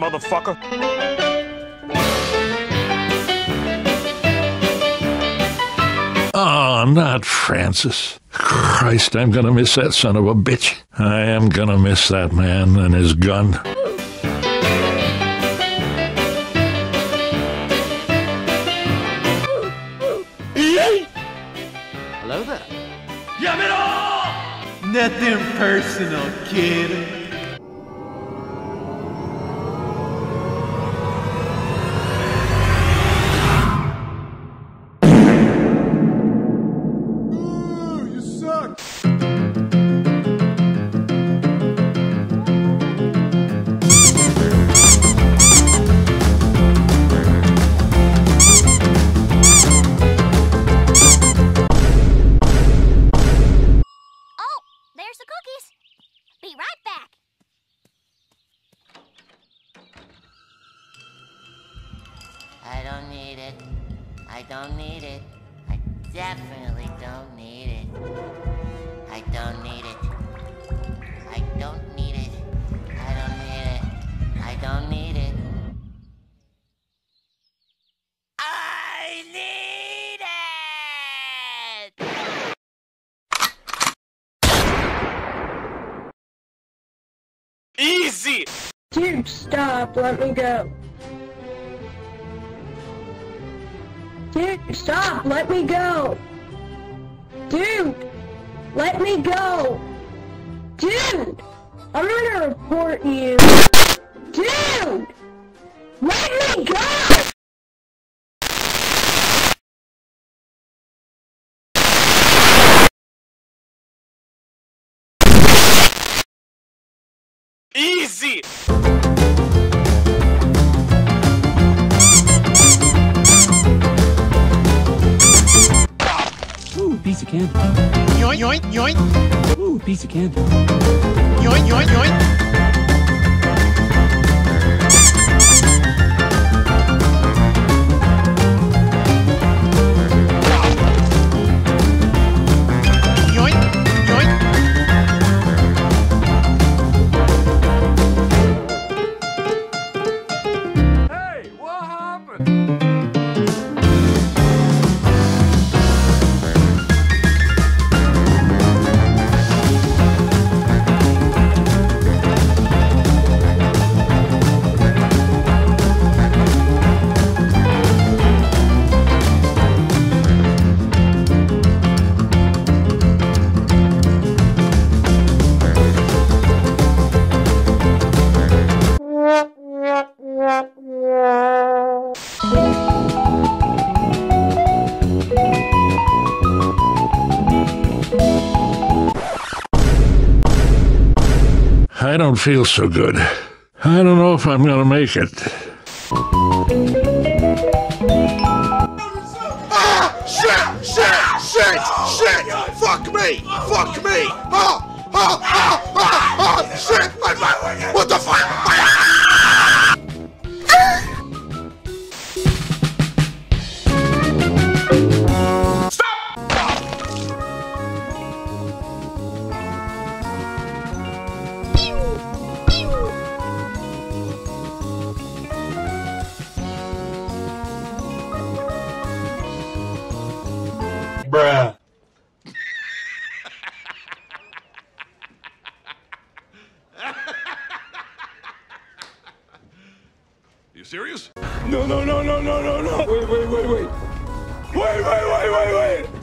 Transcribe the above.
motherfucker. Oh, not Francis. Christ, I'm gonna miss that son of a bitch. I am gonna miss that man and his gun. Hello there. Nothing personal, kid. I don't need it. I don't need it. I definitely don't need it. I don't need it. I don't need it. I don't need it. I don't need it. I need it! Easy! Dude, stop. Let me go. Dude, stop. Let me go. Dude, let me go. Dude, I'm gonna report you. Dude, let me go. Easy! Piece of candy. Yoink, yoink, yoink. Ooh, piece of candy. Yoink, yoink, yoink. Don't feel so good. I don't know if I'm gonna make it. Ah! Shit! Shit! Shit! Shit! Fuck me! Fuck me! Oh! Oh! Oh! Oh! oh shit! What the fuck? Serious? No, no, no, no, no, no, no. Wait, wait, wait, wait. Wait, wait, wait, wait, wait.